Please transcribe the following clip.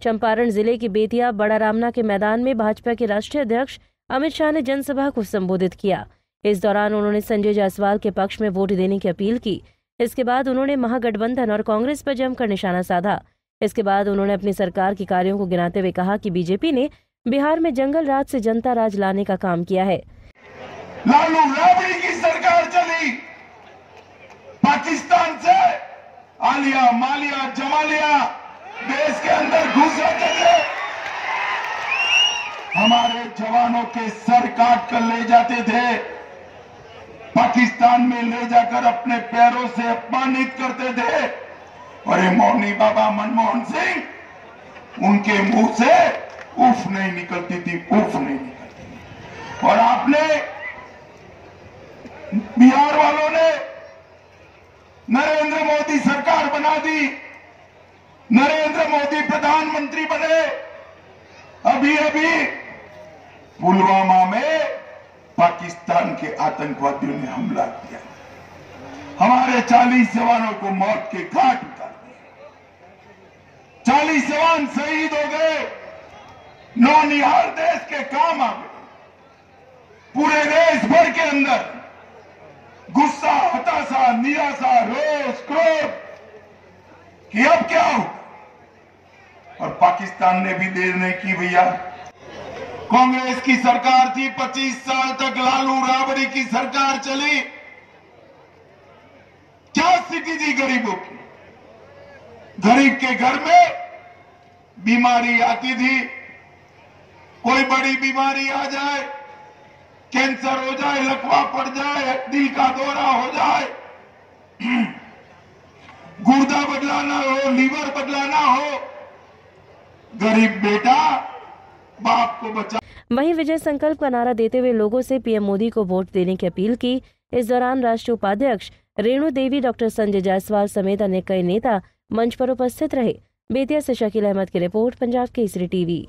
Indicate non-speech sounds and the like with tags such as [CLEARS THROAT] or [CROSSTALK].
चंपारण ज़िले के बेतिया बड़ा रामना के मैदान में भाजपा के राष्ट्रीय अध्यक्ष अमित शाह ने जनसभा को संबोधित किया। इस दौरान उन्होंने संजय जायसवाल के पक्ष में वोट देने की अपील की। इसके बाद उन्होंने महागठबंधन और कांग्रेस पर जमकर निशाना साधा। इसके बाद उन्होंने अपनी सरकार के कार्यों को गिनाते हुए कहा कि बीजेपी ने बिहार में जंगल राज से जनता राज लाने का काम किया है। लालू, राबड़ी की सरकार चली। पाकिस्तान से आलिया, मालिया, जमालिया। देश के अंदर घुस जाते थे हमारे जवानों के सर काट कर ले जाते थे। पाकिस्तान में ले जाकर अपने पैरों से अपमानित करते थे। और ये मौनी बाबा मनमोहन सिंह, उनके मुँह से उफ नहीं निकलती थी, उफ नहीं निकलती और आपने, बिहार वालों ने नरेंद्र मोदी सरकार बना दी। नरेंद्र मोदी प्रधानमंत्री बने। अभी अभी पुलवामा में पाकिस्तान के आतंकवादियों ने हमला किया। हमारे 40 जवानों को मौत के घाट उतार दिया। 40 जवान शहीद हो गए। नौनिहाल देश के काम आ गए। पूरे देश भर के अंदर गुस्सा, हताशा, निराशा, रोष, क्रोध कि अब क्या हो और पाकिस्तान ने भी देर नहीं की भैया। कांग्रेस की सरकार थी 25 साल तक लालू राबड़ी की सरकार चली। क्या स्थिति थी गरीबों की? गरीब के घर में बीमारी आती थी। कोई बड़ी बीमारी आ जाए, कैंसर हो जाए, लकवा पड़ जाए, दिल का दौरा हो जाए, [CLEARS THROAT] गुर्दा बदलाना हो, लीवर बदलाना हो गरीब बेटा, बाप को बचा। वहीं विजय संकल्प का नारा देते हुए लोगों से पीएम मोदी को वोट देने की अपील की। इस दौरान राष्ट्रीय उपाध्यक्ष रेणु देवी, डॉक्टर संजय जायसवाल समेत अन्य कई नेता मंच पर उपस्थित रहे। बेतिया से शकील अहमद की रिपोर्ट, पंजाब केसरी टीवी।